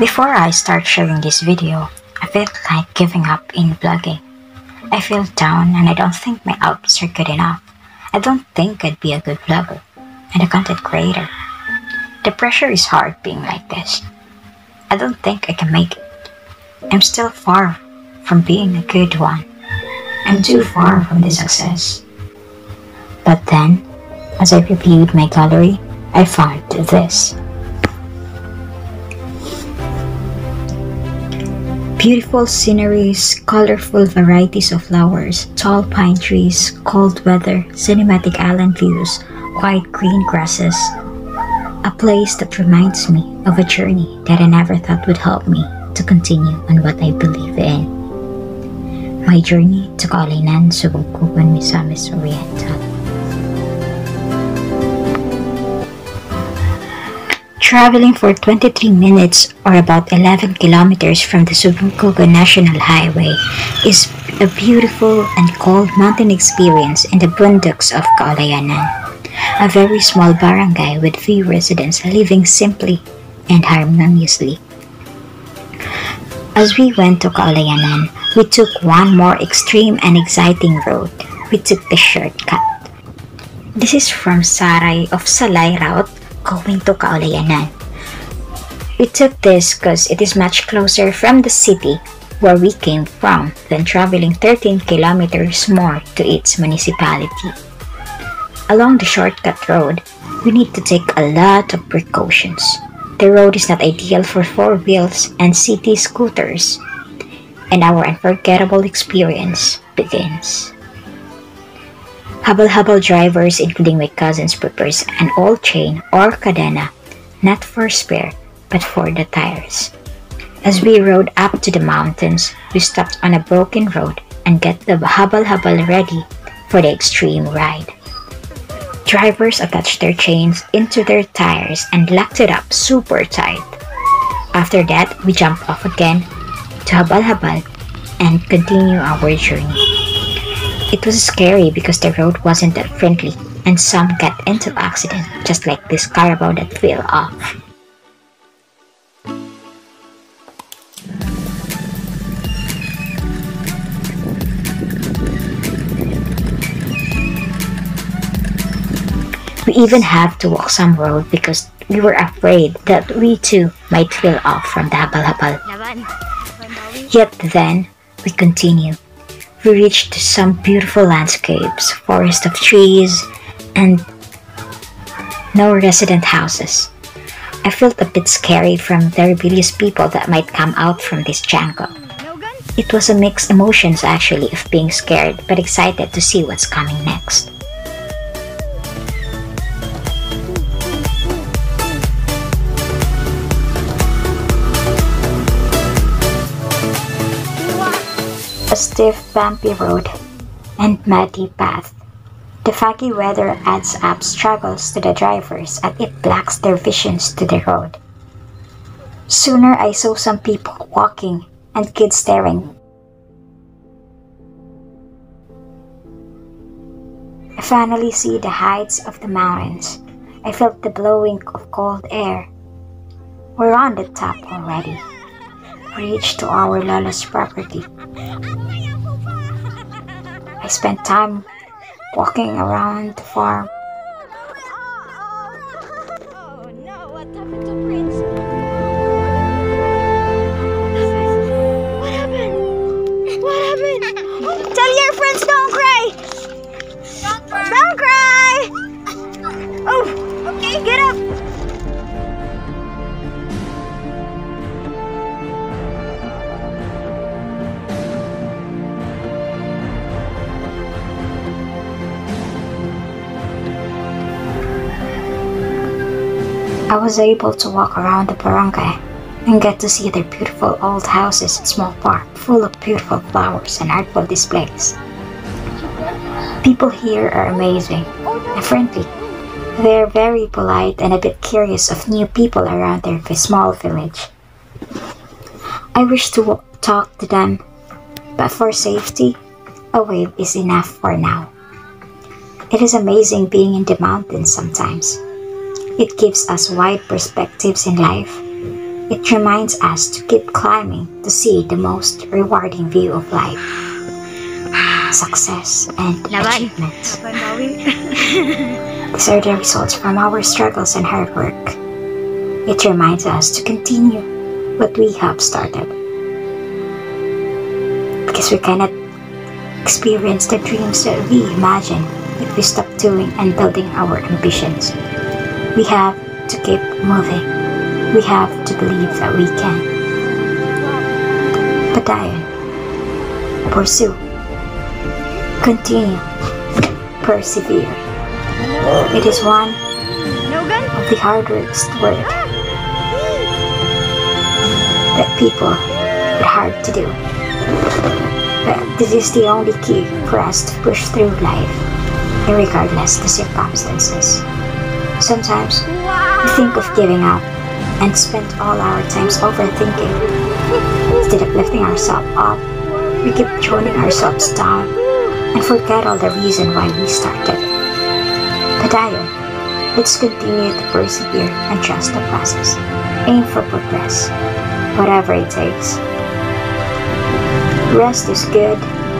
Before I start sharing this video, I felt like giving up in vlogging. I feel down and I don't think my outputs are good enough. I don't think I'd be a good vlogger and a content creator. The pressure is hard being like this. I don't think I can make it. I'm still far from being a good one. I'm too far from the success. But then, as I reviewed my gallery, I found this. Beautiful sceneries, colorful varieties of flowers, tall pine trees, cold weather, cinematic island views, quiet green grasses. A place that reminds me of a journey that I never thought would help me to continue on what I believe in. My journey to Kaulayanan, Sugbongcogon, Misamis Oriental. Traveling for 23 minutes or about 11 kilometers from the Sugbongcogon National Highway is a beautiful and cold mountain experience in the bunduks of Kaulayanan, a very small barangay with few residents living simply and harmoniously. As we went to Kaulayanan, we took one more extreme and exciting road. We took the shortcut. This is from Saray of Salay route going to Kaulayanan. We took this because it is much closer from the city where we came from than traveling 13 kilometers more to its municipality. Along the shortcut road, we need to take a lot of precautions. The road is not ideal for four wheels and city scooters, and our unforgettable experience begins. Habal-habal drivers including my cousins prepares an old chain or cadena, not for spare, but for the tires. As we rode up to the mountains, we stopped on a broken road and get the habal-habal ready for the extreme ride. Drivers attached their chains into their tires and locked it up super tight. After that, we jumped off again to habal-habal and continue our journey. It was scary because the road wasn't that friendly and some got into accident just like this carabao that fell off. We even had to walk some road because we were afraid that we too might fall off from the habal-habal. Yet then, we continued we reached some beautiful landscapes, forest of trees, and no resident houses. I felt a bit scary from the rebellious people that might come out from this jungle. It was a mixed emotions actually of being scared but excited to see what's coming next. A stiff bumpy road and muddy path. The foggy weather adds up struggles to the drivers and it blocks their visions to the road. Sooner I saw some people walking and kids staring. I finally see the heights of the mountains. I felt the blowing of cold air. We're on the top already. Reached to our Lola's property. I spent time walking around the farm. I was able to walk around the barangay and get to see their beautiful old houses and small park full of beautiful flowers and artful displays. People here are amazing and friendly. They are very polite and a bit curious of new people around their small village. I wish to talk to them, but for safety, a wave is enough for now. It is amazing being in the mountains sometimes. It gives us wide perspectives in life. It reminds us to keep climbing to see the most rewarding view of life. Success and Laban. achievement. These are the results from our struggles and hard work. It reminds us to continue what we have started. Because we cannot experience the dreams that we imagine if we stop doing and building our ambitions. We have to keep moving. We have to believe that we can. Padayon. Pursue. Continue. Persevere. It is one of the hardest work that people find hard to do. But this is the only key for us to push through life, regardless the circumstances. Sometimes we think of giving up and spend all our times overthinking. Instead of lifting ourselves up, we keep tuning ourselves down and forget all the reason why we started. Padayon, let's continue to persevere and trust the process. Aim for progress, whatever it takes. Rest is good,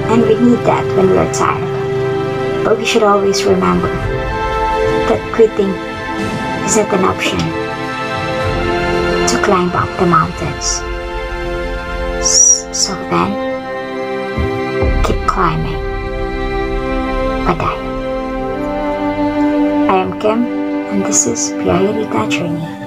and we need that when we're tired. But we should always remember that quitting isn't an option to climb up the mountains. So then, keep climbing. Paday. I am Kim, and this is Byaherita Journey.